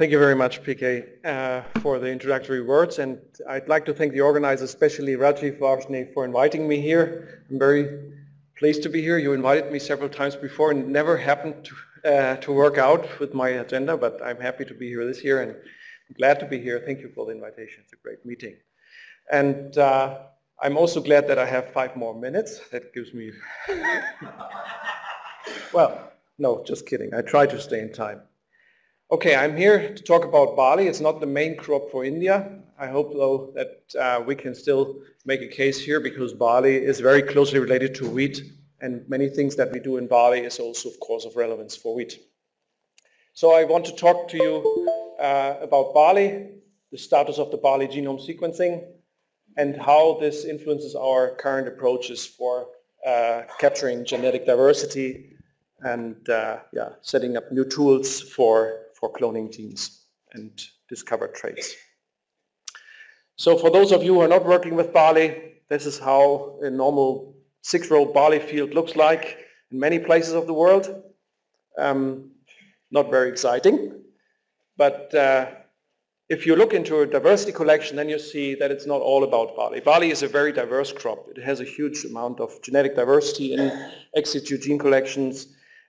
Thank you very much, PK, uh, for the introductory words. And I'd like to thank the organizers, especially Rajeev Varshney, for inviting me here. I'm very pleased to be here. You invited me several times before and never happened to, uh, to work out with my agenda, but I'm happy to be here this year and glad to be here. Thank you for the invitation. It's a great meeting. And uh, I'm also glad that I have five more minutes. That gives me... well, no, just kidding. I try to stay in time. Okay, I'm here to talk about barley. It's not the main crop for India. I hope, though, that uh, we can still make a case here because barley is very closely related to wheat and many things that we do in barley is also, of course, of relevance for wheat. So I want to talk to you uh, about barley, the status of the barley genome sequencing, and how this influences our current approaches for uh, capturing genetic diversity and uh, yeah, setting up new tools for for cloning genes and discover traits. So for those of you who are not working with barley, this is how a normal six-row barley field looks like in many places of the world. Um, not very exciting, but uh, if you look into a diversity collection, then you see that it's not all about barley. Barley is a very diverse crop. It has a huge amount of genetic diversity in ex situ gene collections.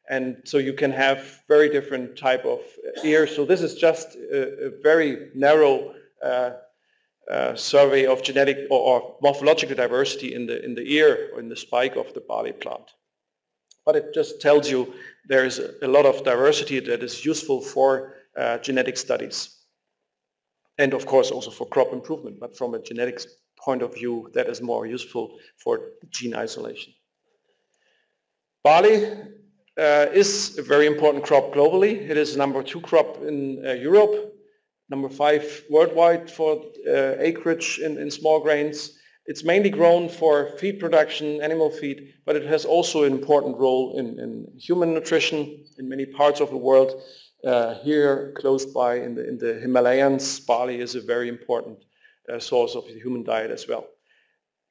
And so you can have very different type of ears. So this is just a, a very narrow uh, uh, survey of genetic or, or, morphological diversity in the, in the ear or in the spike of the barley plant. But it just tells you there is a, a lot of diversity that is useful for uh, genetic studies. And of course also for crop improvement, but from a genetics point of view, that is more useful for gene isolation. Barley uh, is a very important crop globally. It is number two crop in uh, Europe, number five worldwide for uh, acreage in, in, small grains. It's mainly grown for feed production, animal feed, but it has also an important role in, in human nutrition in many parts of the world. Uh, here, close by in the, in the Himalayas, barley is a very important uh, source of the human diet as well.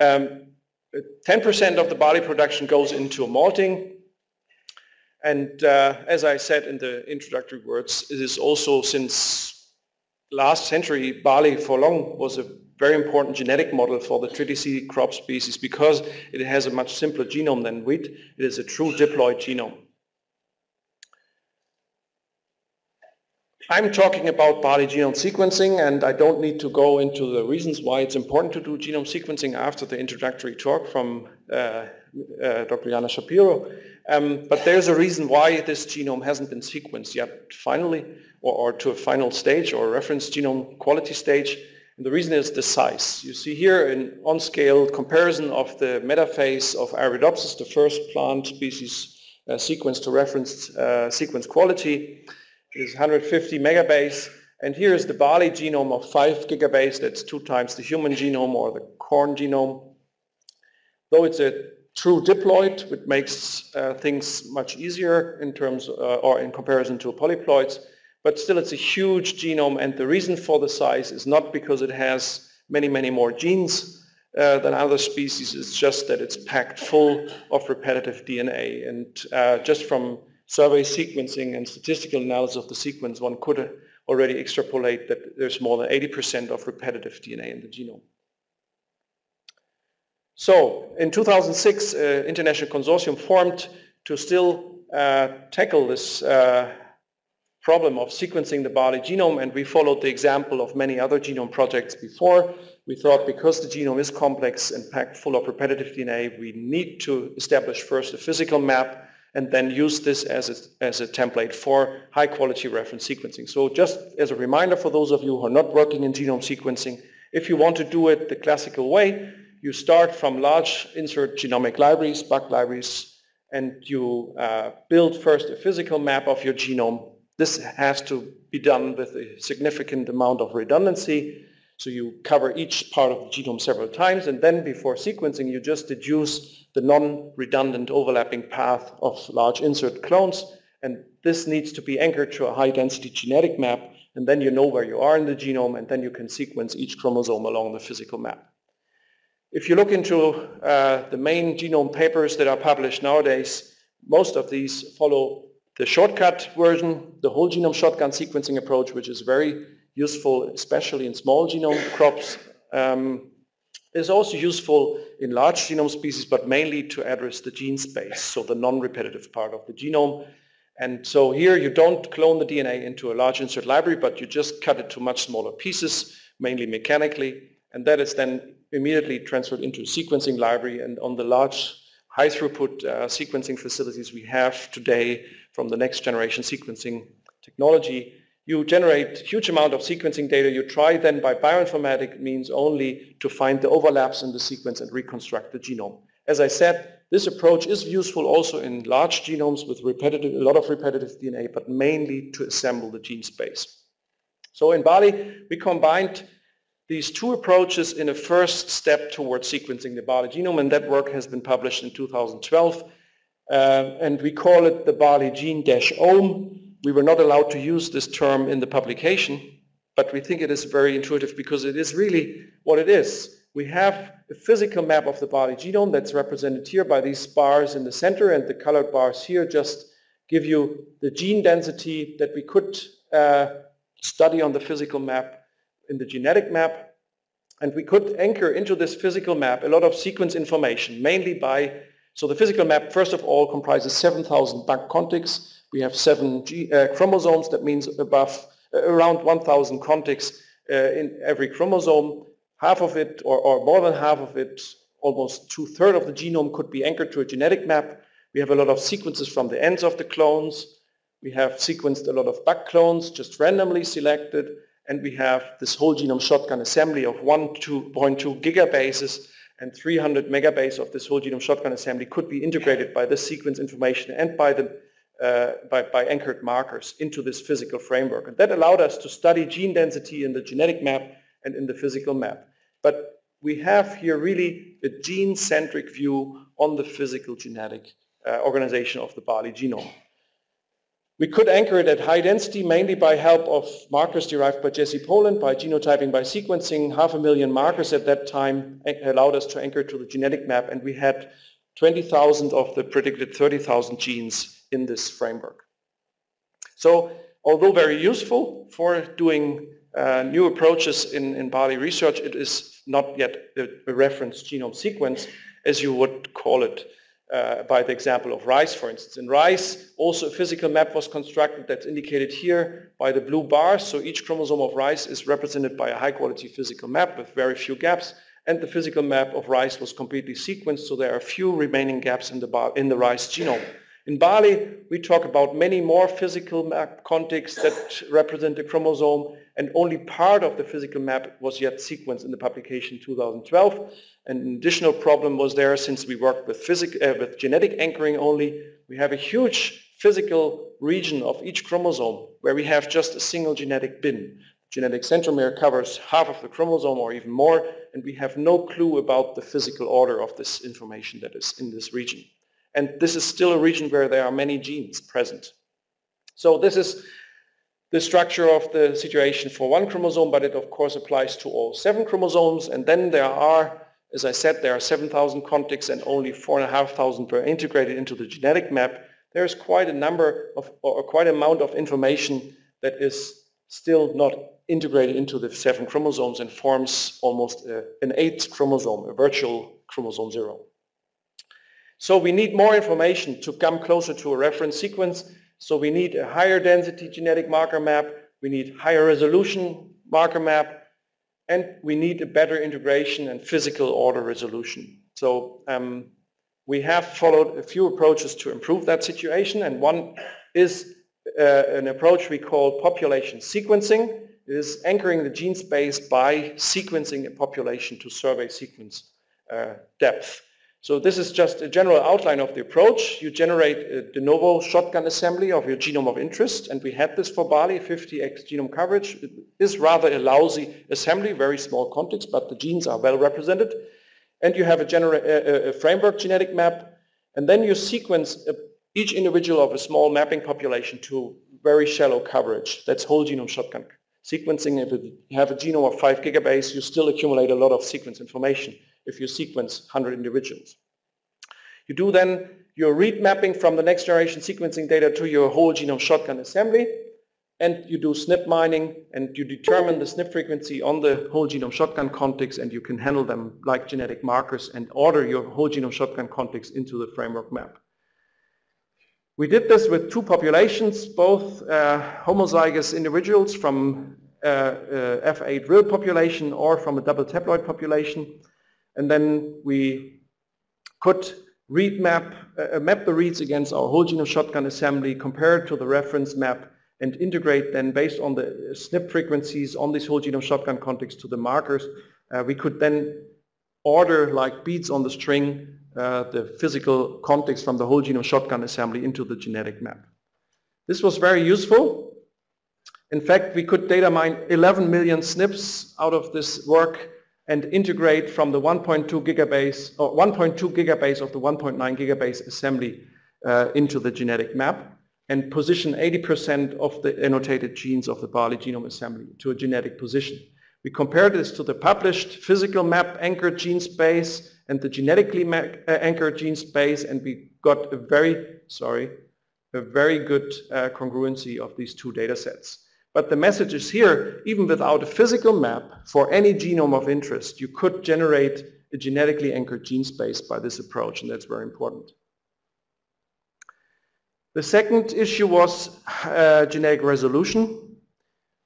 10% um, of the barley production goes into malting, and uh, as I said in the introductory words, it is also since last century, barley for long was a very important genetic model for the Triticeae crop species because it has a much simpler genome than wheat. It is a true diploid genome. I'm talking about barley genome sequencing and I don't need to go into the reasons why it's important to do genome sequencing after the introductory talk from uh, uh, Dr. Jana Shapiro. Um, but there's a reason why this genome hasn't been sequenced yet finally, or, or, to a final stage or reference genome quality stage. And the reason is the size. You see here an on-scale comparison of the metaphase of Arabidopsis, the first plant species uh, sequence to reference uh, sequence quality. It is 150 megabase. And here is the barley genome of 5 gigabase. That's two times the human genome or the corn genome. Though it's a true diploid, which makes uh, things much easier in terms uh, or in comparison to polyploids. But still, it's a huge genome, and the reason for the size is not because it has many, many more genes uh, than other species. It's just that it's packed full of repetitive DNA. And uh, just from survey sequencing and statistical analysis of the sequence, one could already extrapolate that there's more than 80% of repetitive DNA in the genome. So in 2006, uh, international consortium formed to still uh, tackle this uh, problem of sequencing the barley genome and we followed the example of many other genome projects before. We thought because the genome is complex and packed full of repetitive DNA, we need to establish first a physical map and then use this as a, as a template for high quality reference sequencing. So just as a reminder for those of you who are not working in genome sequencing, if you want to do it the classical way, you start from large insert genomic libraries, BAC libraries, and you uh, build first a physical map of your genome. This has to be done with a significant amount of redundancy. So you cover each part of the genome several times, and then before sequencing, you just deduce the non-redundant overlapping path of large insert clones, and this needs to be anchored to a high-density genetic map, and then you know where you are in the genome, and then you can sequence each chromosome along the physical map. If you look into uh, the main genome papers that are published nowadays, most of these follow the shortcut version, the whole genome shotgun sequencing approach, which is very useful, especially in small genome crops, um, is also useful in large genome species, but mainly to address the gene space, so the non-repetitive part of the genome. And so here you don't clone the DNA into a large insert library, but you just cut it to much smaller pieces, mainly mechanically, and that is then immediately transferred into a sequencing library. And on the large high throughput uh, sequencing facilities we have today from the next generation sequencing technology, you generate huge amount of sequencing data. You try then by bioinformatic means only to find the overlaps in the sequence and reconstruct the genome. As I said, this approach is useful also in large genomes with repetitive, a lot of repetitive DNA, but mainly to assemble the gene space. So in barley, we combined these two approaches in a first step towards sequencing the barley genome, and that work has been published in 2012. Uh, and we call it the barley gene-ome we were not allowed to use this term in the publication, but we think it is very intuitive because it is really what it is. We have a physical map of the barley genome that's represented here by these bars in the center and the colored bars here just give you the gene density that we could uh, study on the physical map in the genetic map. And we could anchor into this physical map a lot of sequence information, mainly by, so the physical map first of all comprises 7,000 BAC contigs we have seven G, uh, chromosomes. That means above uh, around 1,000 contigs uh, in every chromosome. Half of it, or, or more than half of it, almost two-thirds of the genome could be anchored to a genetic map. We have a lot of sequences from the ends of the clones. We have sequenced a lot of BAC clones, just randomly selected. And we have this whole genome shotgun assembly of 1.2 gigabases and 300 megabase of this whole genome shotgun assembly could be integrated by this sequence information and by the uh, by, by, anchored markers into this physical framework. And that allowed us to study gene density in the genetic map and in the physical map. But we have here really a gene-centric view on the physical genetic uh, organization of the barley genome. We could anchor it at high density mainly by help of markers derived by Jesse Poland, by genotyping, by sequencing. Half a million markers at that time allowed us to anchor to the genetic map and we had 20,000 of the predicted 30,000 genes in this framework. So although very useful for doing uh, new approaches in, in barley research, it is not yet a, a, reference genome sequence as you would call it uh, by the example of rice, for instance. In rice, also a physical map was constructed that's indicated here by the blue bars. So each chromosome of rice is represented by a high-quality physical map with very few gaps. And the physical map of rice was completely sequenced, so there are few remaining gaps in the, in the rice genome. In barley, we talk about many more physical map contigs that represent the chromosome, and only part of the physical map was yet sequenced in the publication 2012. An additional problem was there since we worked with, uh, with genetic anchoring only. We have a huge physical region of each chromosome where we have just a single genetic bin. Genetic centromere covers half of the chromosome or even more, and we have no clue about the physical order of this information that is in this region. And this is still a region where there are many genes present. So this is the structure of the situation for one chromosome, but it of course applies to all seven chromosomes. And then there are, as I said, there are 7,000 contigs and only 4,500 were integrated into the genetic map. There's quite a number of, or quite an amount of information that is still not integrated into the seven chromosomes and forms almost a, an eighth chromosome, a virtual chromosome zero. So we need more information to come closer to a reference sequence. So we need a higher density genetic marker map, we need higher resolution marker map, and we need a better integration and physical order resolution. So um, we have followed a few approaches to improve that situation, and one is uh, an approach we call population sequencing. It is anchoring the gene space by sequencing a population to survey sequence uh, depth. So this is just a general outline of the approach. You generate a de novo shotgun assembly of your genome of interest, and we had this for barley, 50x genome coverage. It is rather a lousy assembly, very small contigs, but the genes are well represented. And you have a, a, a framework genetic map, and then you sequence a, each individual of a small mapping population to very shallow coverage. That's whole genome shotgun sequencing. If you have a genome of 5 gigabase, you still accumulate a lot of sequence information if you sequence 100 individuals. You do then you're read mapping from the next generation sequencing data to your whole genome shotgun assembly and you do SNP mining and you determine the SNP frequency on the whole genome shotgun contigs and you can handle them like genetic markers and order your whole genome shotgun contigs into the framework map. We did this with two populations, both uh, homozygous individuals from uh, uh, F8 RIL population or from a double haploid population. And then we could read map, uh, map the reads against our whole genome shotgun assembly, compare it to the reference map, and integrate then based on the SNP frequencies on this whole genome shotgun contigs to the markers. Uh, we could then order like beads on the string uh, the physical contigs from the whole genome shotgun assembly into the genetic map. This was very useful. In fact, we could data mine 11 million SNPs out of this work and integrate from the 1.2 gigabase or 1.2 gigabase of the 1.9 gigabase assembly uh, into the genetic map and position 80% of the annotated genes of the barley genome assembly to a genetic position. We compared this to the published physical map anchored gene space and the genetically uh, anchored gene space and we got a very, sorry, a very good uh, congruency of these two data sets. But the message is here, even without a physical map for any genome of interest, you could generate a genetically anchored gene space by this approach and that's very important. The second issue was uh, genetic resolution.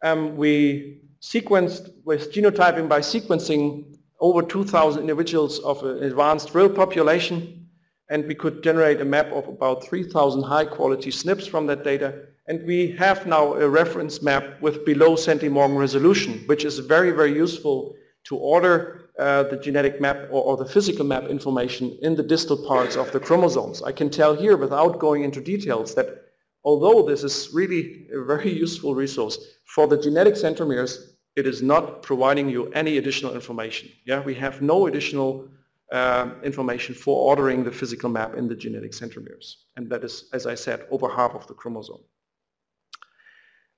Um, we sequenced with genotyping by sequencing over 2,000 individuals of an advanced RIL population and we could generate a map of about 3,000 high quality SNPs from that data and we have now a reference map with below centimorgan resolution which is very very useful to order uh, the genetic map or, or, the physical map information in the distal parts of the chromosomes. I can tell here without going into details that although this is really a very useful resource, for the genetic centromeres, it is not providing you any additional information. Yeah, We have no additional uh, information for ordering the physical map in the genetic centromeres. And that is, as I said, over half of the chromosome.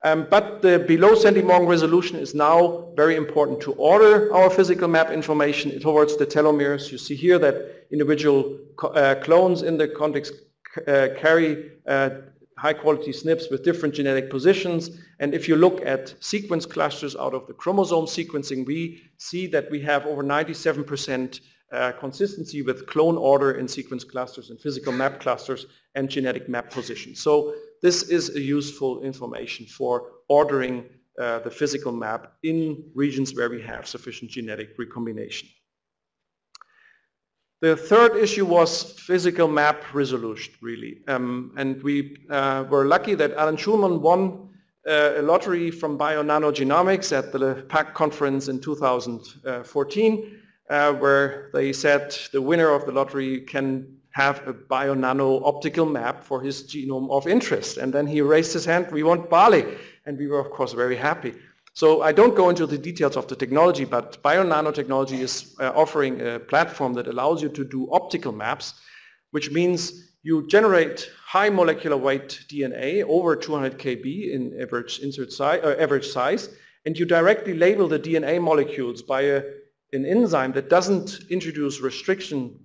Um, but the below centimorgan resolution is now very important to order our physical map information towards the telomeres. You see here that individual uh, clones in the contigs uh, carry uh, high quality SNPs with different genetic positions. And if you look at sequence clusters out of the chromosome sequencing, we see that we have over 97% uh, consistency with clone order in sequence clusters and physical map clusters and genetic map positions. So this is a useful information for ordering uh, the physical map in regions where we have sufficient genetic recombination. The third issue was physical map resolution, really. Um, and we uh, were lucky that Alan Schulman won uh, a lottery from Bionanogenomics at the PAG conference in 2014, uh, where they said the winner of the lottery can have a bio-nano optical map for his genome of interest. And then he raised his hand, we want barley. And we were, of course, very happy. So I don't go into the details of the technology, but bio-nano technology is uh, offering a platform that allows you to do optical maps, which means you generate high molecular weight DNA over 200 kb in average, insert size, uh, average size, and you directly label the DNA molecules by a, an enzyme that doesn't introduce restriction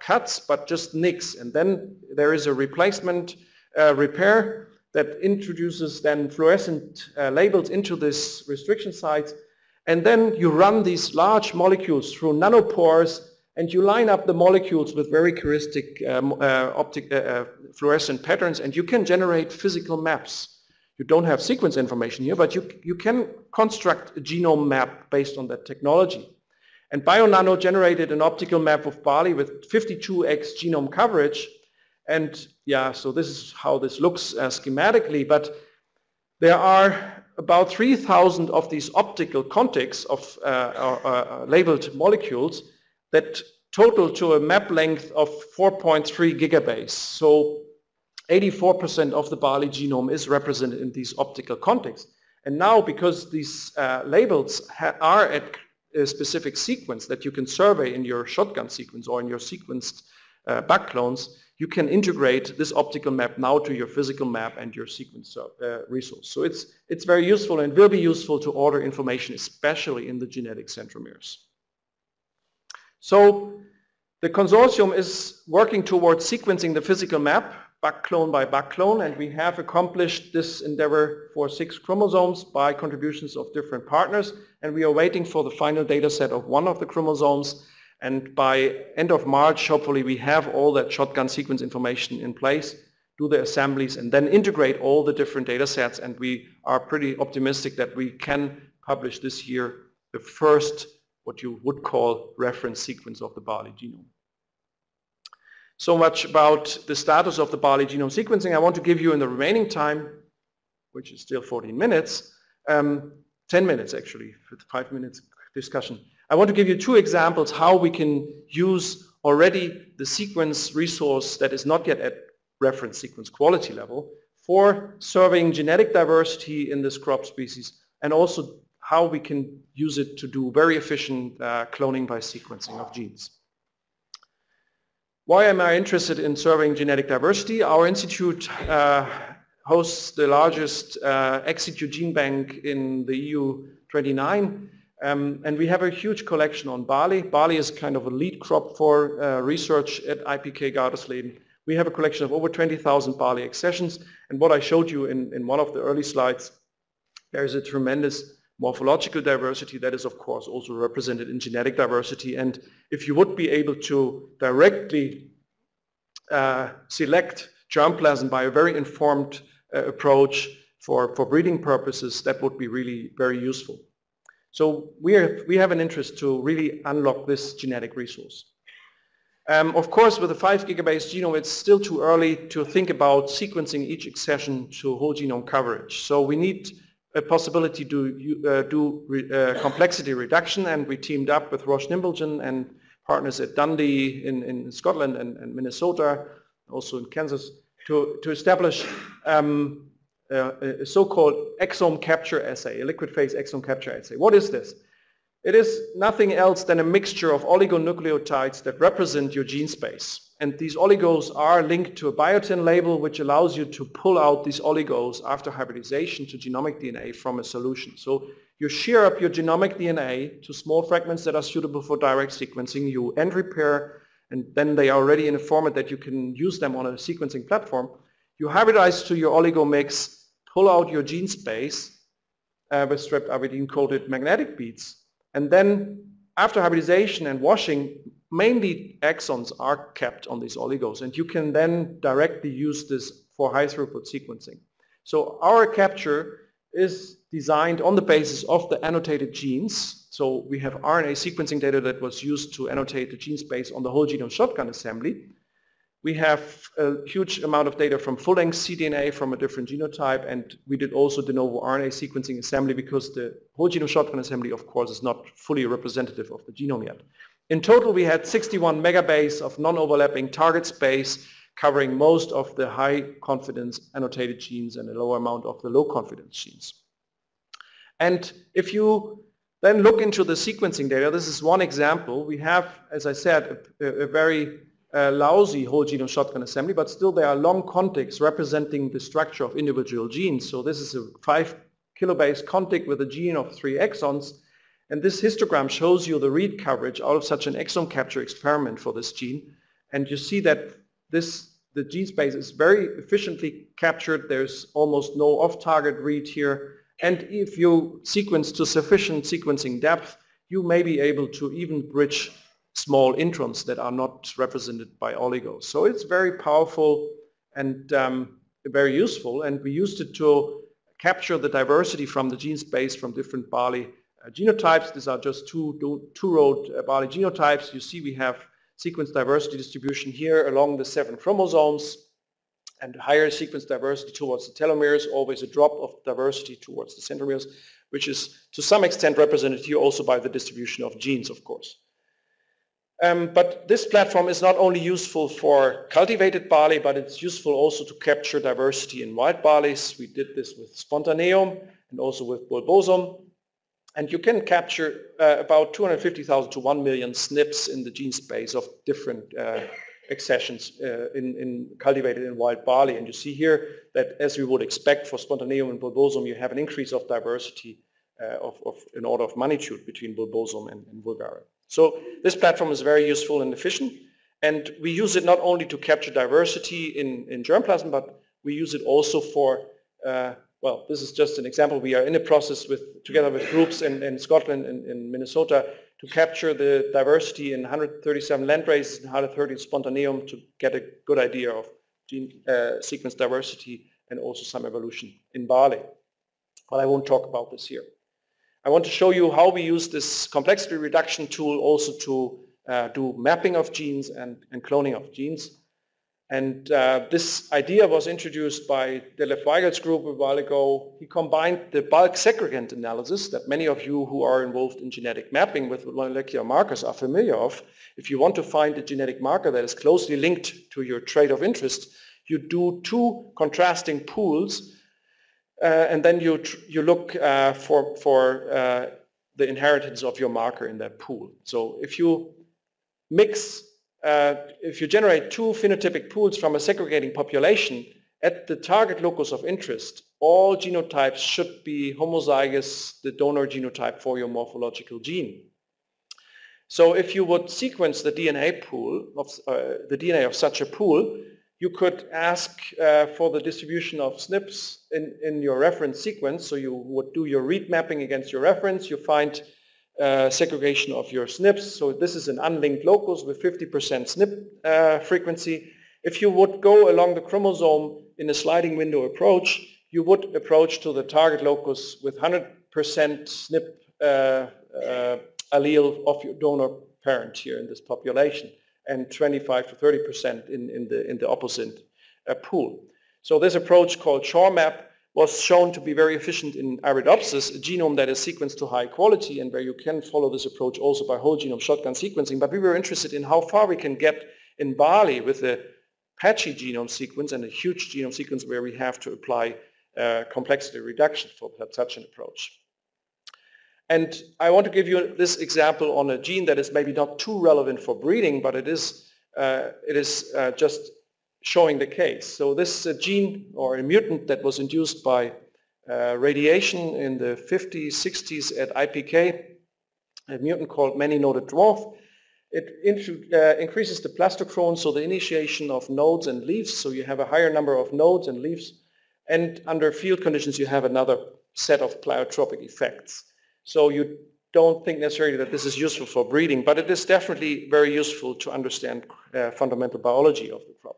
cuts, but just nicks. And then there is a replacement uh, repair that introduces then fluorescent labels into this restriction sites. And then you run these large molecules through nanopores and you line up the molecules with very characteristic um, uh, optic, uh, uh, fluorescent patterns and you can generate physical maps. You don't have sequence information here, but you, you can construct a genome map based on that technology. And BioNano generated an optical map of barley with 52x genome coverage. And yeah, so this is how this looks uh, schematically. But there are about 3,000 of these optical contigs of uh, uh, uh, labeled molecules that total to a map length of 4.3 gigabase. So 84% of the barley genome is represented in these optical contigs. And now because these uh, labels are at specific sequence that you can survey in your shotgun sequence or in your sequenced uh, BAC clones, you can integrate this optical map now to your physical map and your sequence uh, resource. So it's, it's very useful and will be useful to order information, especially in the genetic centromeres. So The consortium is working towards sequencing the physical map, BAC clone by BAC clone, and we have accomplished this endeavor for six chromosomes by contributions of different partners, and we are waiting for the final data set of one of the chromosomes, and by end of March, hopefully we have all that shotgun sequence information in place, do the assemblies, and then integrate all the different data sets, and we are pretty optimistic that we can publish this year the first what you would call reference sequence of the barley genome. So much about the status of the barley genome sequencing. I want to give you in the remaining time, which is still 14 minutes, um, 10 minutes actually, for five minutes discussion. I want to give you two examples how we can use already the sequence resource that is not yet at reference sequence quality level for surveying genetic diversity in this crop species and also how we can use it to do very efficient uh, cloning by sequencing of genes. Why am I interested in surveying genetic diversity? Our institute uh, hosts the largest uh, ex situ gene bank in the EU 29 um, and we have a huge collection on barley. Barley is kind of a lead crop for uh, research at IPK Gatersleben. We have a collection of over 20,000 barley accessions and what I showed you in, in one of the early slides, there is a tremendous morphological diversity that is of course also represented in genetic diversity and if you would be able to directly uh, select germplasm by a very informed uh, approach for, for breeding purposes that would be really very useful. So we, are, we have an interest to really unlock this genetic resource. Um, of course, with a 5 gigabase genome, it's still too early to think about sequencing each accession to whole genome coverage. So we need a possibility to uh, do re, uh, complexity reduction and we teamed up with Roche NimbleGen and partners at Dundee in, in Scotland and, and Minnesota, also in Kansas, to, to establish um, a, a so-called exome capture assay, a liquid phase exome capture assay. What is this? It is nothing else than a mixture of oligonucleotides that represent your gene space. And these oligos are linked to a biotin label which allows you to pull out these oligos after hybridization to genomic DNA from a solution. So you shear up your genomic DNA to small fragments that are suitable for direct sequencing. You end repair and then they are already in a format that you can use them on a sequencing platform. You hybridize to your oligo mix, pull out your gene space uh, with streptavidin coated magnetic beads and then after hybridization and washing, mainly exons are kept on these oligos and you can then directly use this for high throughput sequencing. So our capture is designed on the basis of the annotated genes. So we have RNA sequencing data that was used to annotate the gene space on the whole genome shotgun assembly. We have a huge amount of data from full-length cDNA from a different genotype, and we did also de novo RNA sequencing assembly because the whole genome shotgun assembly, of course, is not fully representative of the genome yet. In total, we had 61 megabase of non-overlapping target space covering most of the high confidence annotated genes and a lower amount of the low confidence genes. And if you then look into the sequencing data, this is one example. We have, as I said, a, a very uh, lousy whole genome shotgun assembly, but still there are long contigs representing the structure of individual genes. So this is a 5 kilobase contig with a gene of 3 exons. And this histogram shows you the read coverage out of such an exome capture experiment for this gene. And you see that this the gene space is very efficiently captured. There's almost no off-target read here. And if you sequence to sufficient sequencing depth, you may be able to even bridge small introns that are not represented by oligos. So it's very powerful and um, very useful and we used it to capture the diversity from the gene space from different barley uh, genotypes. These are just two, two-rowed uh, barley genotypes. You see we have sequence diversity distribution here along the seven chromosomes and higher sequence diversity towards the telomeres, always a drop of diversity towards the centromeres, which is to some extent represented here also by the distribution of genes, of course. Um, but this platform is not only useful for cultivated barley, but it's useful also to capture diversity in wild barleys. We did this with Spontaneum and also with Bulbosum. And you can capture uh, about 250,000 to 1 million SNPs in the gene space of different uh, accessions uh, in, in, cultivated in wild barley. And you see here that as we would expect for Spontaneum and Bulbosum, you have an increase of diversity uh, of, of, an order of magnitude between Bulbosum and, and. So this platform is very useful and efficient. And we use it not only to capture diversity in, in germplasm, but we use it also for, uh, well, this is just an example. We are in a process with, together with groups in, in Scotland and in Minnesota to capture the diversity in 137 landraces and 130 spontaneum to get a good idea of gene uh, sequence diversity and also some evolution in barley. But I won't talk about this here. I want to show you how we use this complexity reduction tool also to uh, do mapping of genes and, and cloning of genes. And uh, this idea was introduced by Detlef Weigel's group a while ago. He combined the bulk segregant analysis that many of you who are involved in genetic mapping with molecular markers are familiar of. If you want to find a genetic marker that is closely linked to your trait of interest, you do two contrasting pools and then you, you look uh, for, for uh, the inheritance of your marker in that pool. So if you mix uh, if you generate two phenotypic pools from a segregating population, at the target locus of interest, all genotypes should be homozygous, the donor genotype for your morphological gene. So if you would sequence the DNA pool, of, uh, the DNA of such a pool, you could ask uh, for the distribution of SNPs in, in your reference sequence. So you would do your read mapping against your reference. You find uh, segregation of your SNPs. So this is an unlinked locus with 50% SNP uh, frequency. If you would go along the chromosome in a sliding window approach, you would approach to the target locus with 100% SNP uh, uh, allele of your donor parent here in this population and 25 to 30% in, in, the, in the opposite uh, pool. So this approach called ShoreMap was shown to be very efficient in Arabidopsis, a genome that is sequenced to high quality and where you can follow this approach also by whole genome shotgun sequencing. But we were interested in how far we can get in barley with a patchy genome sequence and a huge genome sequence where we have to apply uh, complexity reduction for such an approach. And I want to give you this example on a gene that is maybe not too relevant for breeding, but it is, uh, it is uh, just showing the case. So this is a gene or a mutant that was induced by uh, radiation in the 50s, 60s at IPK, a mutant called many-noded dwarf. It uh, increases the plastochron, so the initiation of nodes and leaves, so you have a higher number of nodes and leaves, and under field conditions you have another set of pleiotropic effects. So you don't think necessarily that this is useful for breeding, but it is definitely very useful to understand uh, fundamental biology of the crop.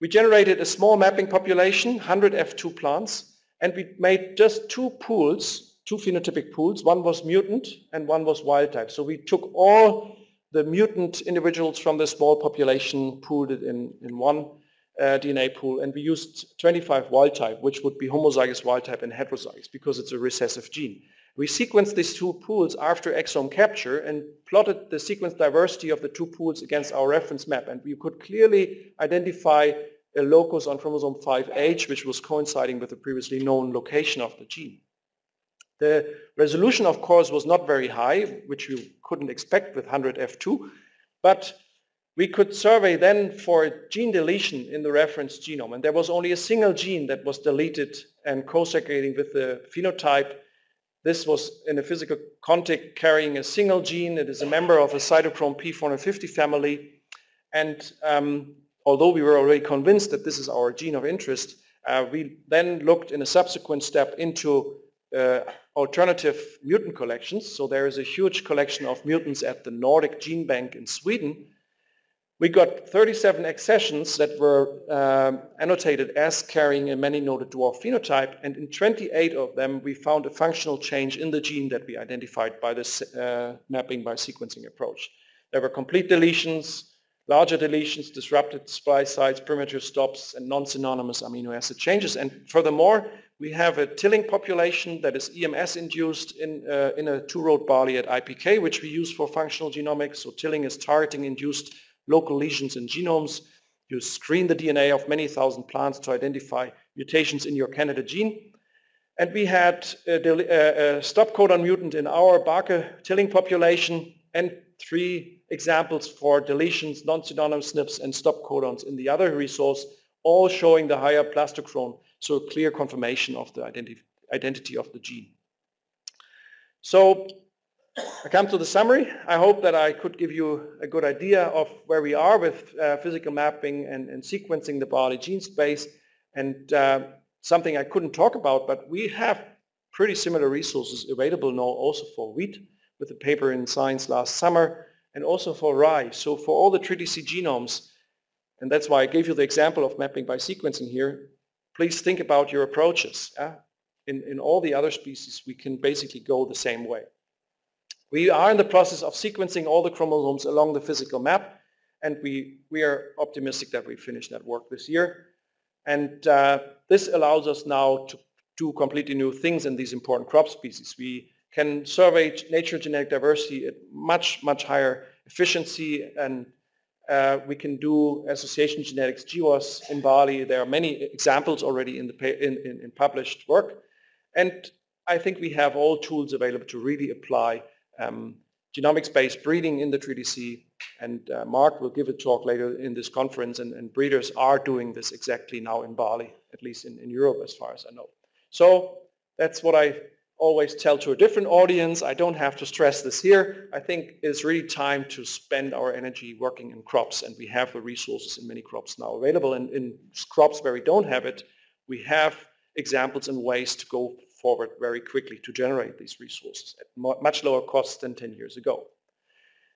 We generated a small mapping population, 100 F2 plants, and we made just two pools, two phenotypic pools. One was mutant and one was wild type. So we took all the mutant individuals from the small population, pooled it in, in one uh, DNA pool, and we used 25 wild type, which would be homozygous wild type and heterozygous because it's a recessive gene. We sequenced these two pools after exome capture and plotted the sequence diversity of the two pools against our reference map. And we could clearly identify a locus on chromosome 5H, which was coinciding with the previously known location of the gene. The resolution, of course, was not very high, which you couldn't expect with 100F2, but we could survey then for gene deletion in the reference genome. And there was only a single gene that was deleted and co-segregating with the phenotype this was in a physical contig carrying a single gene. It is a member of a cytochrome P450 family. And um, although we were already convinced that this is our gene of interest, uh, we then looked in a subsequent step into uh, alternative mutant collections. So there is a huge collection of mutants at the Nordic Gene Bank in Sweden we got 37 accessions that were um, annotated as carrying a many-noded dwarf phenotype, and in 28 of them we found a functional change in the gene that we identified by this uh, mapping by sequencing approach. There were complete deletions, larger deletions, disrupted splice sites, premature stops, and non-synonymous amino acid changes. And furthermore, we have a tilling population that is EMS-induced in, uh, in a two-rowed barley at IPK, which we use for functional genomics. So tilling is targeting-induced local lesions in genomes. You screen the DNA of many thousand plants to identify mutations in your candidate gene. And we had a, a stop codon mutant in our Barke tilling population and three examples for deletions, non-synonymous SNPs, and stop codons in the other resource, all showing the higher plastochron, so a clear confirmation of the identi identity of the gene. So I come to the summary. I hope that I could give you a good idea of where we are with uh, physical mapping and, and, sequencing the barley gene space and uh, something I couldn't talk about, but we have pretty similar resources available now also for wheat with the paper in Science last summer and also for rye. So for all the Triticeae genomes, and that's why I gave you the example of mapping by sequencing here, please think about your approaches. In, in all the other species, we can basically go the same way. We are in the process of sequencing all the chromosomes along the physical map, and we, we are optimistic that we finish that work this year. And uh, this allows us now to do completely new things in these important crop species. We can survey nature genetic diversity at much, much higher efficiency and uh, we can do association genetics GWAS in barley. There are many examples already in, the in, in, in published work. And I think we have all tools available to really apply um, genomics-based breeding in the Triticeae. And uh, Mark will give a talk later in this conference, and, and, breeders are doing this exactly now in barley, at least in, in Europe as far as I know. So that's what I always tell to a different audience. I don't have to stress this here. I think it's really time to spend our energy working in crops, and we have the resources in many crops now available. And in crops where we don't have it, we have examples and ways to go forward very quickly to generate these resources at much lower costs than 10 years ago.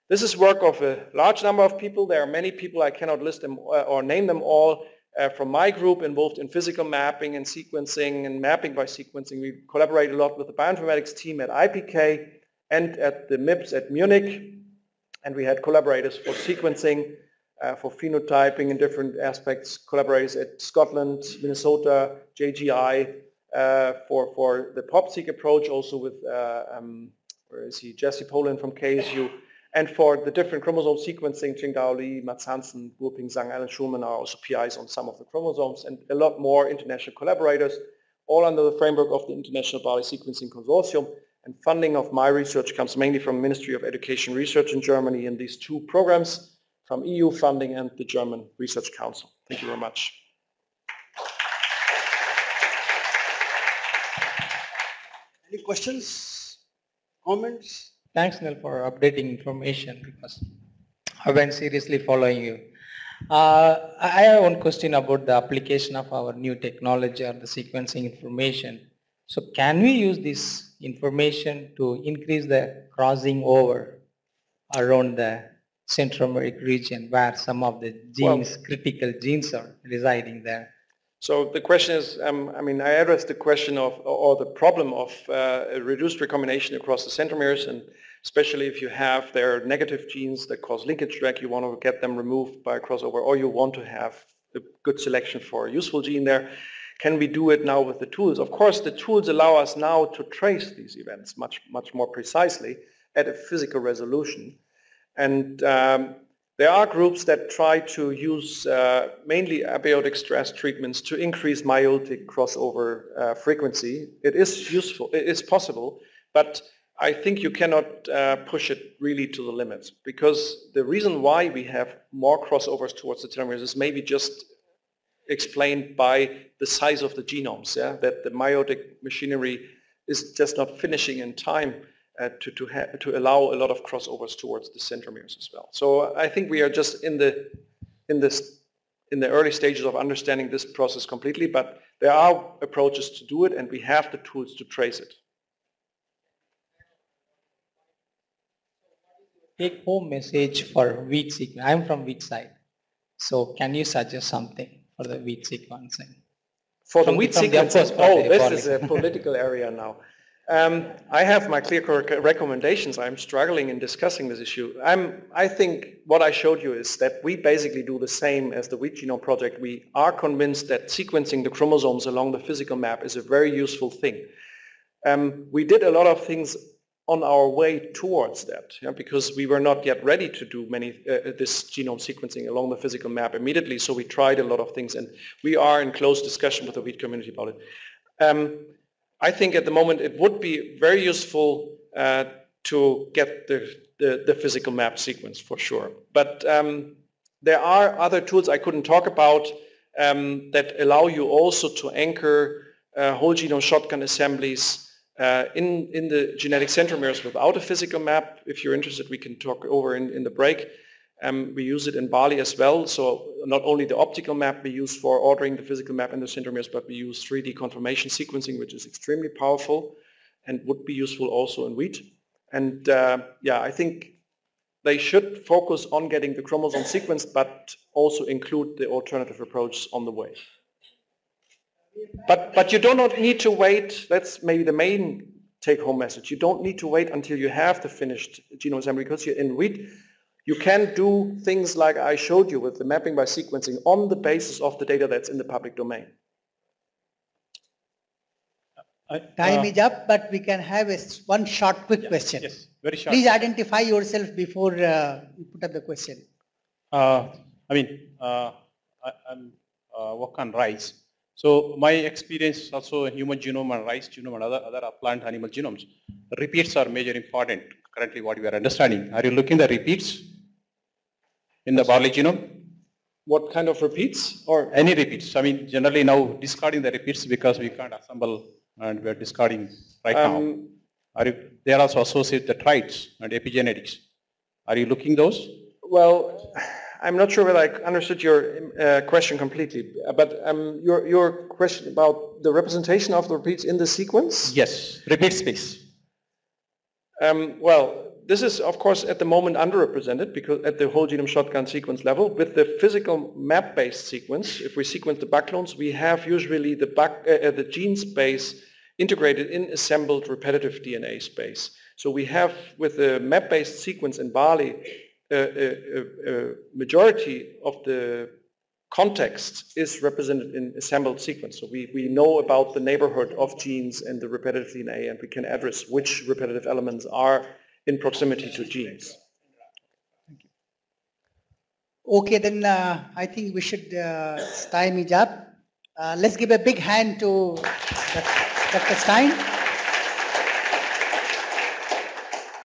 This is work of a large number of people. There are many people, I cannot list them uh, or name them all, uh, from my group involved in physical mapping and sequencing and mapping by sequencing. We collaborate a lot with the bioinformatics team at IPK and at the MIPS at Munich. And we had collaborators for sequencing, uh, for phenotyping in different aspects, collaborators at Scotland, Minnesota, JGI, for, for the PopSeq approach also with, uh, um, where is he, Jesse Poland from KSU, and for the different chromosome sequencing, Chengdao Li, Mats Hansson, Guoping Zhang, Alan Schulman are also PIs on some of the chromosomes, and a lot more international collaborators, all under the framework of the International Barley Sequencing Consortium. And funding of my research comes mainly from Ministry of Education Research in Germany in these two programs, from EU funding and the German Research Council. Thank you very much. Any questions, comments? Thanks, Neil, for updating information because I've been seriously following you. Uh, I have one question about the application of our new technology or the sequencing information. So can we use this information to increase the crossing over around the centromeric region where some of the genes, well, critical genes are residing there? So the question is, um, I mean, I addressed the question of, or the problem of uh, reduced recombination across the centromeres, and especially if you have their negative genes that cause linkage drag, you want to get them removed by crossover, or you want to have a good selection for a useful gene there. Can we do it now with the tools? Of course, the tools allow us now to trace these events much, much more precisely at a physical resolution. And um, there are groups that try to use uh, mainly abiotic stress treatments to increase meiotic crossover uh, frequency. It is useful, it is possible, but I think you cannot uh, push it really to the limits because the reason why we have more crossovers towards the telomeres is maybe just explained by the size of the genomes, yeah? that the meiotic machinery is just not finishing in time uh, to, to, to allow a lot of crossovers towards the centromeres as well. So I think we are just in the, in, this, in the early stages of understanding this process completely, but there are approaches to do it and we have the tools to trace it. Take home message for wheat sequencing. I'm from wheat side. So can you suggest something for the wheat sequencing? For from, the wheat sequencing? Oh, this is a political area now. Um, I have my clear recommendations. I'm struggling in discussing this issue. I'm, I think what I showed you is that we basically do the same as the Wheat Genome Project. We are convinced that sequencing the chromosomes along the physical map is a very useful thing. Um, we did a lot of things on our way towards that yeah, because we were not yet ready to do many uh, this genome sequencing along the physical map immediately so we tried a lot of things and we are in close discussion with the wheat community about it. Um, I think at the moment it would be very useful uh, to get the, the, the, physical map sequence for sure. But um, there are other tools I couldn't talk about um, that allow you also to anchor uh, whole genome shotgun assemblies Uh, in, in the genetic centromeres without a physical map, if you're interested, we can talk over in, in the break. Um, we use it in barley as well. So not only the optical map we use for ordering the physical map in the centromeres, but we use 3D conformation sequencing, which is extremely powerful and would be useful also in wheat. And uh, yeah, I think they should focus on getting the chromosome sequenced, but also include the alternative approach on the way. But, but you do not need to wait, that's maybe the main take-home message. You don't need to wait until you have the finished genome assembly because you're in wheat. You can do things like I showed you with the mapping by sequencing on the basis of the data that's in the public domain. I- Time uh, is up, but we can have a s- one short, quick question. Yes, very short. Please identify yourself before uh, you put up the question. Uh, I mean, uh, I, I'm uh, work on rice. So my experience also human genome and rice genome and other, other plant animal genomes, repeats are major important currently what we are understanding. Are you looking the repeats in the barley genome? What kind of repeats? Or Any repeats? I mean, generally now discarding the repeats because we can't assemble and we are discarding right now. um, Are you, they are also associated the traits and epigenetics. Are you looking those? Well, I'm not sure whether I understood your uh, question completely, but um, your, your question about the representation of the repeats in the sequence? Yes, repeat space. Um, well, this is of course at the moment underrepresented because at the whole genome shotgun sequence level, with the physical map-based sequence, if we sequence the BAC clones, we have usually the, back, uh, uh, the gene space integrated in assembled repetitive DNA space. So we have with the map-based sequence in barley, a, a, a majority of the context is represented in assembled sequence. So we, we know about the neighborhood of genes and the repetitive DNA and we can address which repetitive elements are in proximity to genes. Okay, then uh, I think we should, uh, time is up. Uh, let's give a big hand to Dr. Stein.